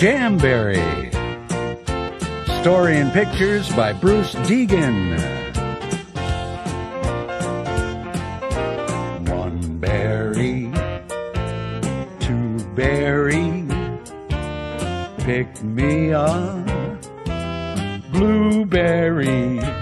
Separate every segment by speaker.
Speaker 1: Jamberry. Story and pictures by Bruce Degen. One berry, two berry, pick me a blueberry.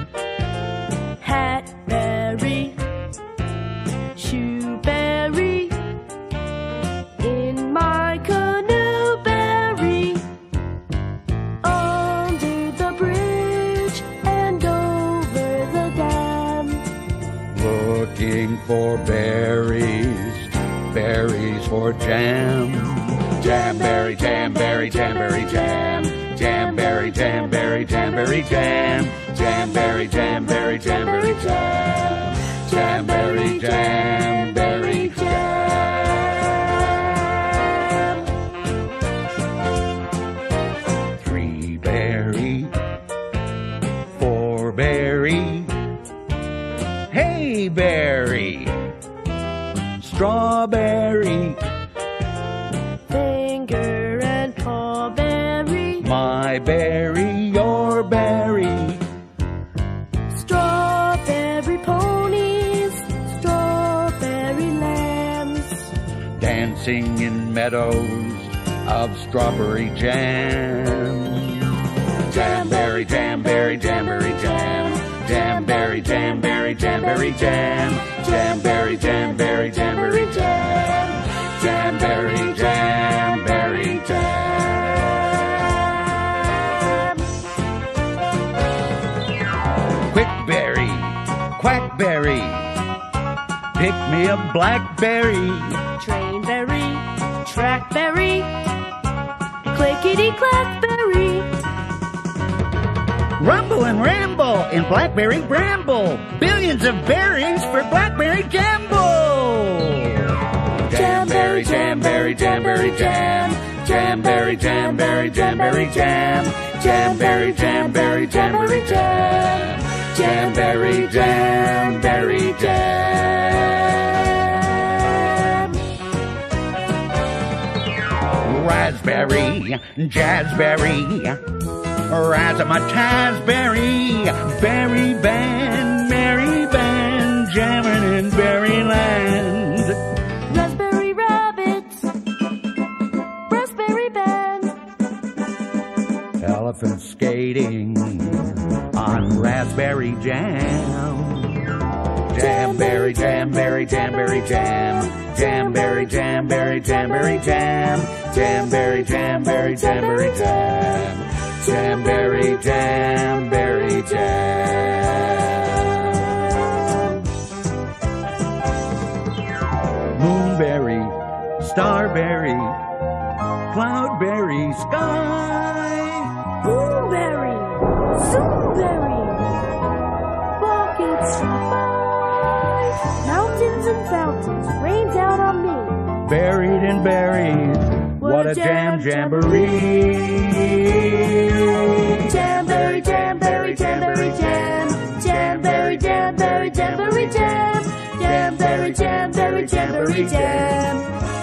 Speaker 1: Looking for berries, berries for jam. Jamberry, jamberry, jamberry, jam. Jamberry, jamberry, jamberry, jam. Jamberry, jamberry, jamberry, jam. Berry jam berry jam berry jam jamberry, jamberry, strawberry,
Speaker 2: Finger and paw berry,
Speaker 1: my berry, your berry.
Speaker 2: strawberry ponies, strawberry lambs.
Speaker 1: dancing in meadows of strawberry jam. Jamberry, jamberry, jamberry, jam. Jamberry, jamberry, jamberry, jam. Jamberry, jamberry, jamberry, jam. Jamberry, jamberry, jam. Quickberry, quackberry. Pick me a blackberry.
Speaker 2: Trainberry, trackberry, clickety clackberry.
Speaker 1: Rumble and ramble in blackberry bramble. Billions of berries for blackberry jamble. Jamberry, jamberry, jam. Jamberry, jamberry, jamberry, jam. Jamberry, jamberry, jamberry, jam. Jamberry, jamberry, jam. Raspberry, jazzberry, razzmatazberry, berry band, merry band, jamming in berryland. Elephant skating on raspberry jam. Jamberry, jamberry, jamberry, jam. Jamberry, jamberry, jamberry, jam. Jamberry, jamberry, jamberry, jam. Jamberry, jamberry, jam. Moonberry, starberry, cloudberry, sky. Buried in berries. What a jam jamboree.
Speaker 2: Jamberry, jamberry, jamberry, jam. Jamberry, jamberry, jamberry, jam. Jamberry, jamberry, jamberry, jam.